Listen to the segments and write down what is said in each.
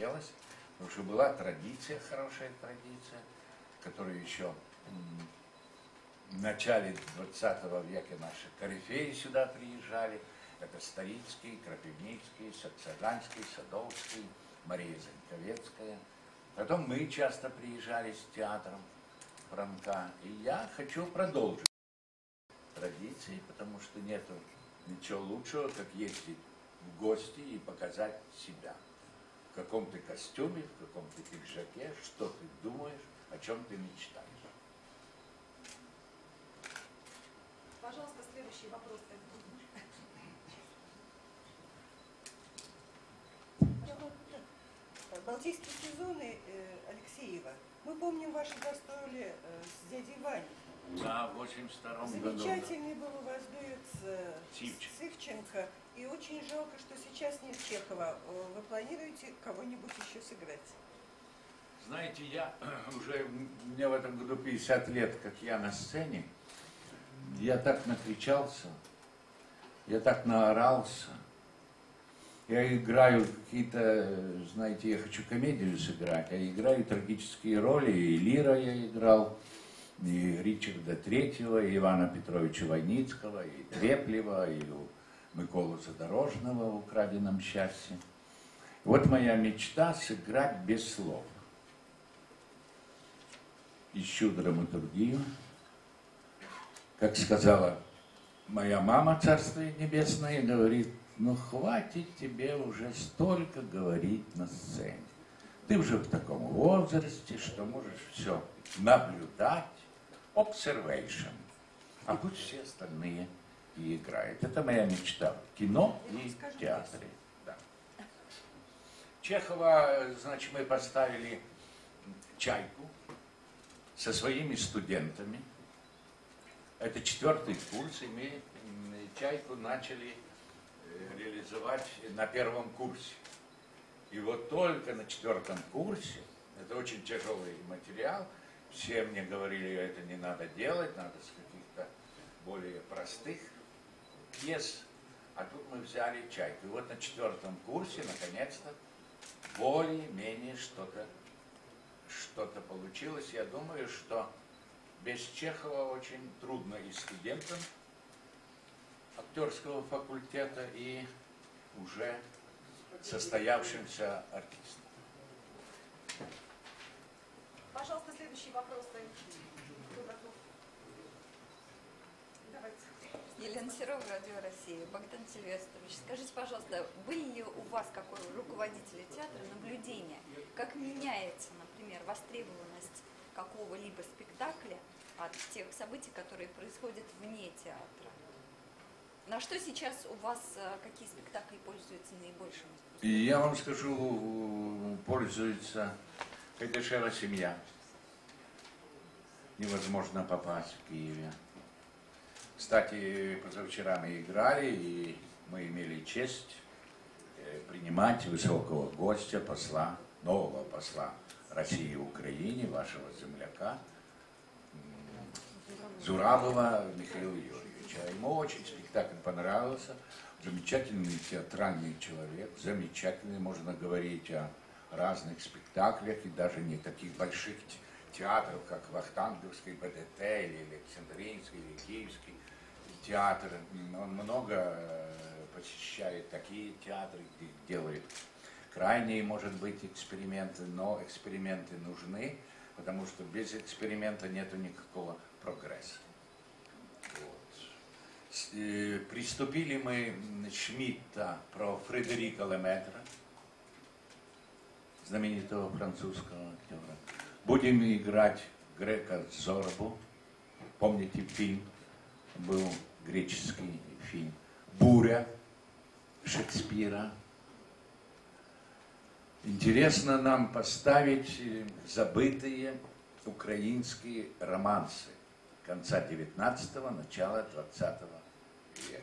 делалось, потому что была традиция, хорошая традиция, которую еще в начале 20 века наши корифеи сюда приезжали. Это Старицкий, Крапивницкий, Саксаганский, Садовский, Мария Заньковецкая. Потом мы часто приезжали с театром Франка. И я хочу продолжить традиции, потому что нету ничего лучшего, как ездить в гости и показать себя. В каком ты костюме, в каком ты пиджаке, что ты думаешь, о чем ты мечтаешь. Пожалуйста, следующий вопрос. Балтийские сезоны э, Алексеева. Мы помним ваши гастроли э, с дядей Ваней. Да, в 82 году. Замечательный был у вас э, Сивченко. Сывченко. И очень жалко, что сейчас нет Чехова. Э, Вы планируете кого-нибудь еще сыграть? Знаете, я уже, мне в этом году 50 лет, как я на сцене, я так накричался, я так наорался, я играю какие-то, знаете, я хочу комедию сыграть, а играю трагические роли, и Лира я играл, и Ричарда Третьего, и Ивана Петровича Войницкого, и Треплева, и у Миколу Задорожного в «Украденном счастье». Вот моя мечта сыграть без слов. Ищу драматургию. Как сказала моя мама, Царство Небесное, говорит, ну хватит тебе уже столько говорить на сцене. Ты уже в таком возрасте, что можешь все наблюдать, observation, а пусть все остальные и играют. Это моя мечта кино и театре. Да. Чехова, значит, мы поставили чайку со своими студентами. Это четвертый курс, и мы чайку начали э, реализовать на первом курсе. И вот только на четвертом курсе, это очень тяжелый материал, все мне говорили, это не надо делать, надо с каких-то более простых пьес. А тут мы взяли чайку. И вот на четвертом курсе, наконец-то, более-менее что-то что-то получилось. Я думаю, что без Чехова очень трудно и студентам актерского факультета, и уже состоявшимся артистам. Пожалуйста, следующий вопрос. Кто готов? Давайте. Елена Серова, Радио России. Богдан Сильвестрович, скажите, пожалуйста, были ли у вас, как у руководителя театра, наблюдения, как меняется, например, востребованность какого-либо спектакля от тех событий, которые происходят вне театра? На что сейчас у вас, э, какие спектакли пользуются наибольшим я вам скажу, пользуется Кайдашева семья. Невозможно попасть в Киеве. Кстати, позавчера мы играли, и мы имели честь э, принимать высокого гостя, посла, нового посла России в Украине, вашего земляка, Зурабова Михаила Юрьевича. Ему очень спектакль понравился. Замечательный театральный человек, замечательный, можно говорить о разных спектаклях и даже не таких больших те- театров, как Вахтанговский БДТ или Александринский или Киевский театр. Он много э, посещает такие театры, где делает крайние, может быть, эксперименты, но эксперименты нужны, потому что без эксперимента нету никакого прогресса. Вот. Э, Приступили мы Шмидта про Фредерика Леметра, знаменитого французского актера. Будем играть Грека Зорбу. Помните фильм? Был греческий фильм. Буря Шекспира. Интересно нам поставить э, забытые украинские романсы конца 19-го, начала 20 века.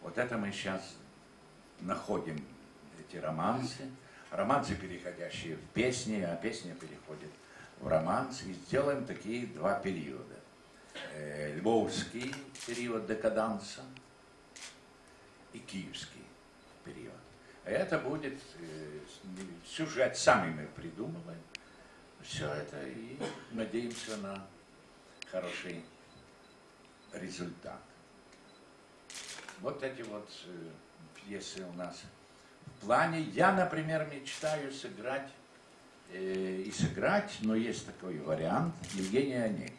Вот это мы сейчас находим, эти романсы. Романсы, переходящие в песни, а песня переходит в романс. И сделаем такие два периода. Э, Львовский период декаданса и киевский период. Это будет э, сюжет, сами мы придумываем. Все это и надеемся на хороший результат. Вот эти вот э, пьесы у нас плане. Я, например, мечтаю сыграть э, и сыграть, но есть такой вариант, Евгения Онегин.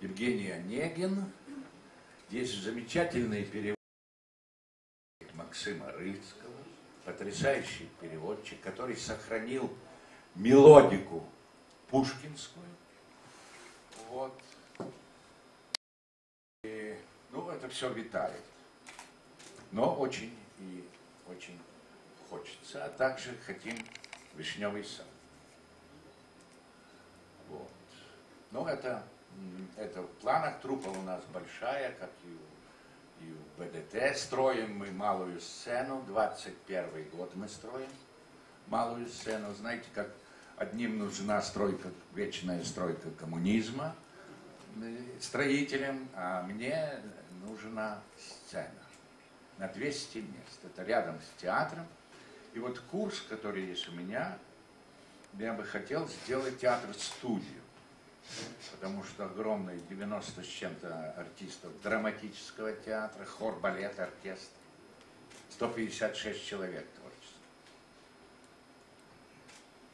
Евгений Онегин, есть замечательный перевод Максима Рыльского, потрясающий переводчик, который сохранил мелодику пушкинскую. Вот. И, ну, это все витает. Но очень и очень хочется. А также хотим вишневый сад. Вот. Ну, это, это в планах. Трупа у нас большая, как и у, и у БДТ. Строим мы малую сцену. 21 год мы строим малую сцену. Знаете, как одним нужна стройка, вечная стройка коммунизма строителям, а мне нужна сцена на 200 мест. Это рядом с театром. И вот курс, который есть у меня, я бы хотел сделать театр-студию. Потому что огромные 90 с чем-то артистов драматического театра, хор, балет, оркестр. 156 человек творчества.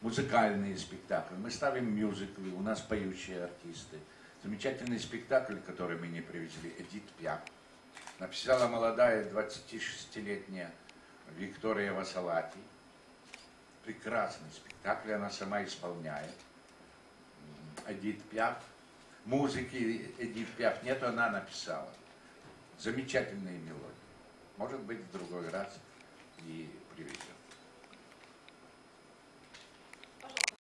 Музыкальные спектакли. Мы ставим мюзиклы, у нас поющие артисты. Замечательный спектакль, который мы не привезли, Эдит Пьяк. Написала молодая 26-летняя Виктория Васалати. Прекрасный спектакль, она сама исполняет. Эдит Пьяк. Музыки Эдит Пьяк нет, она написала. Замечательные мелодии. Может быть, в другой раз и привезем.